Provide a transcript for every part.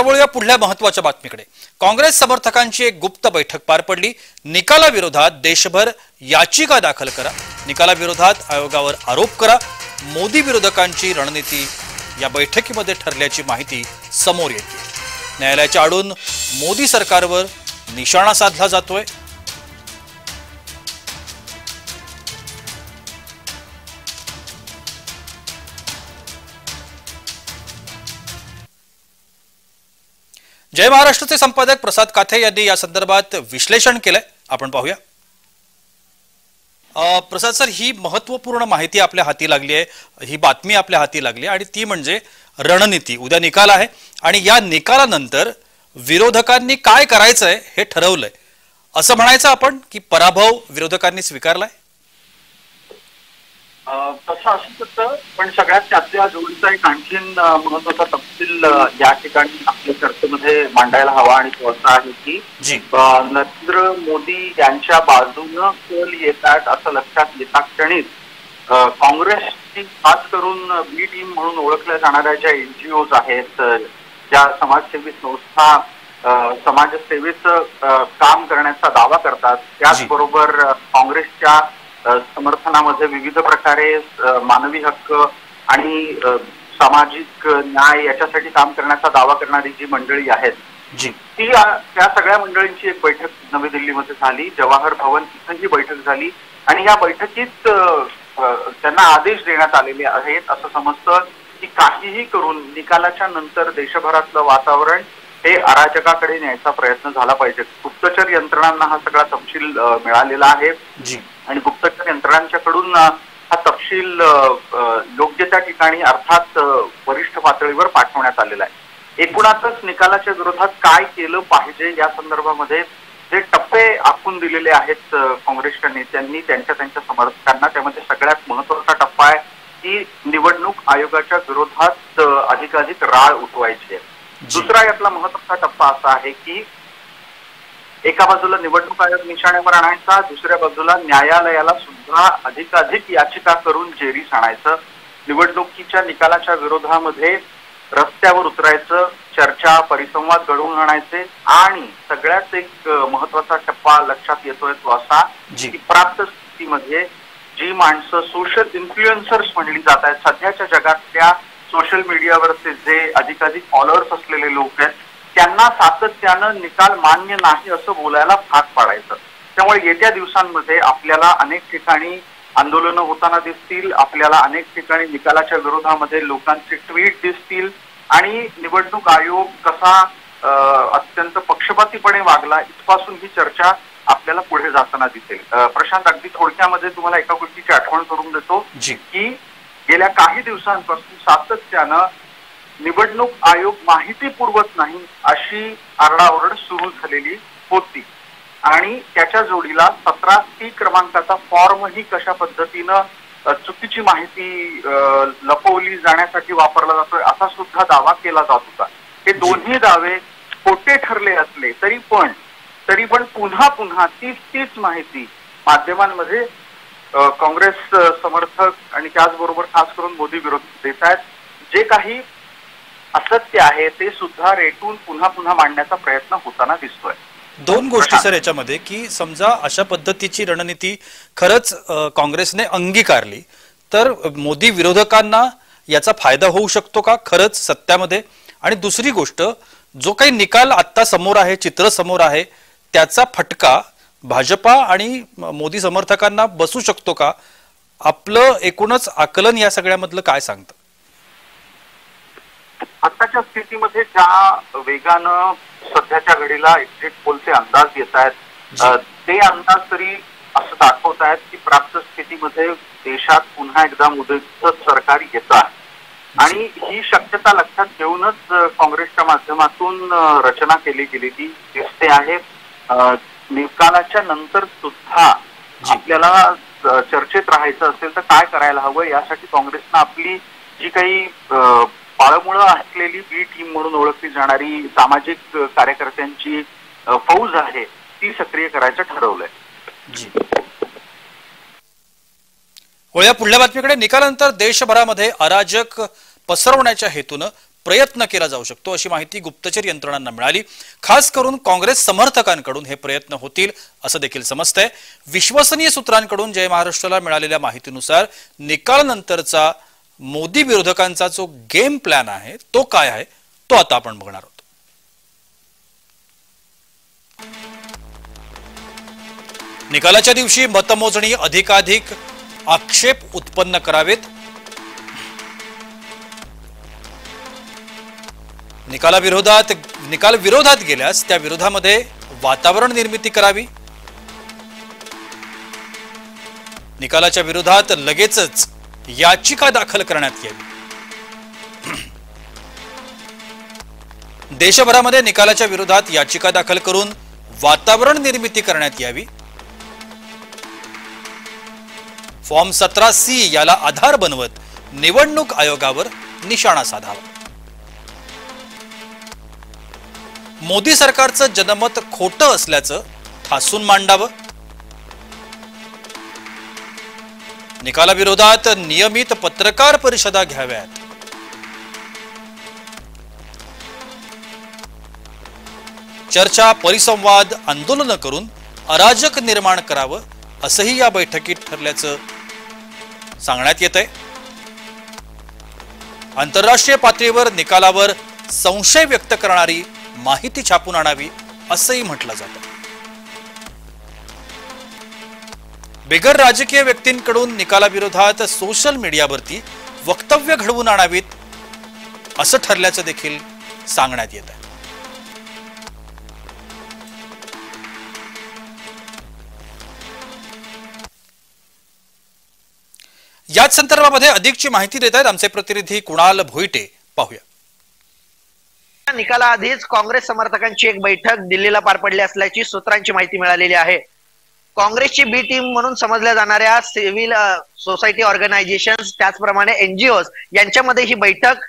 आता वळूया पुढल्या महत्त्वाच्या बातमीकडे. काँग्रेस समर्थकांची एक गुप्त बैठक पार पडली. निकालाविरोधात देशभर याचिका दाखल करा. निकालाविरोधात आयोगावर आरोप करा. मोदी विरोधकांची रणनीती या बैठकीमध्ये ठरल्याची माहिती समोर येते. न्यायालयाच्या आडून मोदी सरकारवर निशाणा साधला जातोय. जय महाराष्ट्राचे संपादक प्रसाद काथे यांनी या संदर्भात विश्लेषण केलंय. आपण पाहूया. प्रसाद सर ही महत्त्वपूर्ण माहिती आपल्या हाती लागली आहे. ही बातमी आपल्या हाती लागली आणि ती म्हणजे रणनीती. उद्या निकाल आहे. आणि या निकालानंतर विरोधकांनी काय करायचंय हे ठरवलंय. असं म्हणायचं आपण की पराभव विरोधकांनी स्वीकारलाय? तसं असू शकतं पण सगळ्यात त्यातल्या जोडीचा एक आणखीन महत्त्वाचा तपशील या ठिकाणी चर्चेमध्ये मांडायला हवा आणि तो. असा आहे की नरेंद्र मोदी यांच्या बाजूनं कल येतात असं लक्षात येता क्षणीच काँग्रेसची खास करून बी टीम म्हणून ओळखल्या जाणाऱ्या ज्या एनजीओज आहेत ज्या समाजसेवी संस्था समाजसेवेचं काम करण्याचा दावा करतात त्याचबरोबर काँग्रेसच्या समर्थनामध्ये विविध प्रकारे मानवी हक्क आणि सामाजिक न्याय याच्यासाठी काम करण्याचा दावा करणारी जी मंडळी आहेत जी. ती त्या सगळ्या मंडळींची एक बैठक नवी दिल्लीमध्ये झाली जवाहर भवन इथं ही बैठक झाली आणि या बैठकीत त्यांना आदेश देण्यात आलेले आहेत असं समजतं की काहीही करून निकालाच्या नंतर देशभरातलं वातावरण हे अराजकाकडे न्यायचा प्रयत्न झाला पाहिजे. गुप्तचर यंत्रणांना हा सगळा तपशील मिळालेला आहे. आणि गुप्तचर यंत्रणांच्याकडून हा तपशील योग्य त्या ठिकाणी अर्थात वरिष्ठ पातळीवर पाठवण्यात आलेला आहे एकूणातच निकालाच्या विरोधात काय केलं पाहिजे या संदर्भामध्ये जे टप्पे आखून दिलेले आहेत काँग्रेसच्या नेत्यांनी त्यांच्या त्यांच्या समर्थकांना त्यामध्ये सगळ्यात महत्त्वाचा टप्पा आहे की निवडणूक आयोगाच्या विरोधात अधिकाधिक राळ उठवायची आहे. दुसरा यातला महत्त्वाचा टप्पा असा आहे की एका बाजूला निवडणूक आयोग निशाण्यावर आणायचा दुसऱ्या बाजूला न्यायालयाला सुद्धा अधिकाधिक याचिका करून जेरीस आणायचं निवडणुकीच्या निकालाच्या विरोधामध्ये रस्त्यावर उतरायचं चर्चा परिसंवाद घडवून आणायचे आणि सगळ्यात एक महत्त्वाचा टप्पा लक्षात येतोय तो असा. की प्राप्त स्थितीमध्ये जी माणसं सोशल इन्फ्लुएन्सर्स म्हणली जात आहेत सध्याच्या जगातल्या सोशल मीडियावरचे जे अधिकाधिक फॉलोअर्स असलेले लोक आहेत त्यांना सातत्यानं निकाल मान्य नाही असं बोलायला भाग पाडायचं. त्यामुळे येत्या दिवसांमध्ये आपल्याला अनेक ठिकाणी आंदोलनं होताना दिसतील आपल्याला अनेक ठिकाणी निकालाच्या विरोधामध्ये लोकांचे ट्विट दिसतील आणि निवडणूक आयोग कसा अत्यंत पक्षपातीपणे वागला इथपासून ही चर्चा आपल्याला पुढे जाताना दिसेल. प्रशांत अगदी थोडक्यामध्ये तुम्हाला एका गोष्टीची आठवण करून देतो की गेल्या काही दिवसांपासून सातत्यानं निवडणूक आयोग माहिती पुरवत नाही अशी आरडाओरड सुरू झालेली होती. आणि त्याच्या जोडीला सतरा सी क्रमांकाचा फॉर्मही कशा पद्धतीनं चुकीची माहिती लपवली जाण्यासाठी वापरला जातोय असा सुद्धा दावा केला जात होता. हे दोन्ही दावे खोटे ठरले असले तरी पण तरी पण पुन्हा पुन्हा तीच तीच माहिती माध्यमांमध्ये काँग्रेस समर्थक आणि त्याचबरोबर खास करून मोदी विरोध देत आहेत. जे काही असत्य आहे ते सुद्धा रेटून पुन्हा पुन्हा मांडण्याचा प्रयत्न होताना दिसतोय. दोन गोष्टी सर याच्यामध्ये की समजा अशा पद्धतीची रणनीती खरंच काँग्रेसने अंगीकारली तर मोदी विरोधकांना याचा फायदा होऊ शकतो का खरंच सत्यामध्ये? आणि दुसरी गोष्ट जो काही निकाल आत्ता समोर आहे चित्र समोर आहे त्याचा फटका भाजपा आणि मोदी समर्थकांना बसू शकतो का? आपलं एकूणच आकलन या सगळ्यामधलं काय सांगतं? आताच्या स्थितीमध्ये ज्या वेगानं सध्याच्या घडीला एक्झिट पोलचे अंदाज येत आहेत ते अंदाज तरी असं दाखवत आहेत की प्राप्त स्थितीमध्ये देशात पुन्हा एकदा मुदत सरकार येत आहे. आणि ही शक्यता लक्षात घेऊनच काँग्रेसच्या माध्यमातून रचना केली गेलेली दिसते आहे. निकालाच्या नंतर सुद्धा. आपल्याला चर्चेत राहायचं असेल तर काय करायला हवं यासाठी काँग्रेसनं आपली जी काही पाळमुळं असलेली बी टीम म्हणून ओळखली जाणारी सामाजिक कार्यकर्त्यांची फौज आहे ती सक्रिय करायचं ठरवलंय. होळ्या पुढल्या बातमीकडे. निकालानंतर देशभरामध्ये अराजक पसरवण्याच्या हेतूनं प्रयत्न केला जाऊ शकतो अशी माहिती गुप्तचर यंत्रणांना मिळाली. खास करून काँग्रेस समर्थकांकडून हे प्रयत्न होतील असं देखील समजतंय. विश्वसनीय सूत्रांकडून जय महाराष्ट्राला मिळालेल्या माहितीनुसार निकालानंतरचा मोदी विरोधकांचा जो गेम प्लॅन आहे तो काय आहे तो आता आपण बघणार आहोत. निकालाच्या दिवशी मतमोजणी अधिकाधिक आक्षेप उत्पन्न करावेत. निकालाविरोधात निकाल विरोधात गेल्यास त्या विरोधामध्ये वातावरण निर्मिती करावी. निकालाच्या विरोधात लगेचच याचिका दाखल करण्यात यावी देशभरामध्ये निकालाच्या विरोधात याचिका दाखल करून वातावरण निर्मिती करण्यात यावी. फॉर्म सतरा सी याला आधार बनवत निवडणूक आयोगावर निशाणा साधावा. मोदी सरकारचं जनमत खोटं असल्याचं ठासून मांडावं. निकालाविरोधात नियमित पत्रकार परिषदा घ्याव्यात. चर्चा परिसंवाद आंदोलन करून अराजक निर्माण करावं असंही या बैठकीत ठरल्याचं सांगण्यात येत आहे आंतरराष्ट्रीय पातळीवर निकालावर संशय व्यक्त करणारी माहिती छापून आणावी असंही म्हटलं जातं. बिगर राजकीय व्यक्तींकडून निकालाविरोधात सोशल मीडियावरती वक्तव्य घडवून आणावीत असं ठरल्याचं देखील सांगण्यात येत आहे. याच संदर्भामध्ये अधिकची माहिती देत आहेत आमचे प्रतिनिधी कुणाल भोईटे. पाहूया. निकालाआधीच काँग्रेस समर्थकांची एक बैठक दिल्लीला पार पडली असल्याची सूत्रांची माहिती मिळालेली आहे. काँग्रेसची बी टीम म्हणून समजल्या जाणाऱ्या सिव्हिल सोसायटी ऑर्गनायझेशन त्याचप्रमाणे एनजीओ यांच्यामध्ये ही बैठक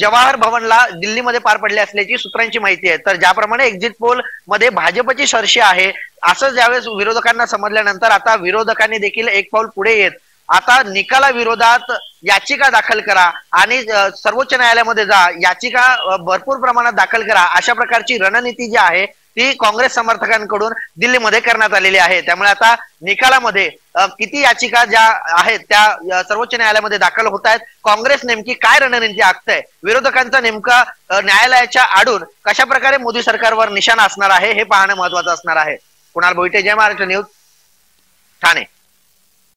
जवाहर भवनला दिल्लीमध्ये पार पडली असल्याची सूत्रांची माहिती आहे. तर ज्याप्रमाणे एक्झिट पोलमध्ये भाजपची सरशी आहे असं ज्यावेळेस विरोधकांना समजल्यानंतर आता विरोधकांनी देखील एक पाऊल पुढे येत. आता निकाला विरोधात याचिका दाखल करा आणि सर्वोच्च न्यायालयामध्ये जा याचिका भरपूर प्रमाणात दाखल करा. अशा प्रकारची रणनीती जी आहे ती काँग्रेस समर्थकांकडून दिल्लीमध्ये करण्यात आलेली आहे. त्यामुळे आता निकालामध्ये किती याचिका ज्या आहेत त्या सर्वोच्च न्यायालयामध्ये दाखल होत आहेत. काँग्रेस नेमकी काय रणनीती आखतंय? विरोधकांचा नेमका न्यायालयाच्या आडून कशा प्रकारे मोदी सरकारवर निशाणा असणार आहे हे पाहणं महत्वाचं असणार आहे. कुणाल भोईटे जय महाराष्ट्र न्यूज ठाणे.